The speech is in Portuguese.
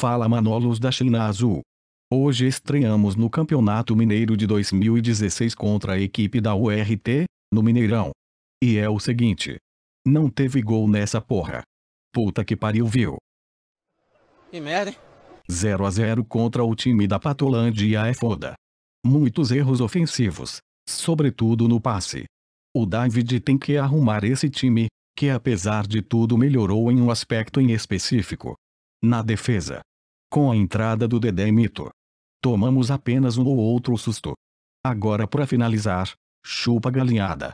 Fala Manolos da China Azul. Hoje estreamos no Campeonato Mineiro de 2016 contra a equipe da URT, no Mineirão. E é o seguinte. Não teve gol nessa porra. Puta que pariu viu. Que merda, hein? 0 a 0 contra o time da Patolândia é foda. Muitos erros ofensivos, sobretudo no passe. O David tem que arrumar esse time, que apesar de tudo melhorou em um aspecto em específico. Na defesa. Com a entrada do Dedé Mito. Tomamos apenas um ou outro susto. Agora para finalizar, chupa galinhada.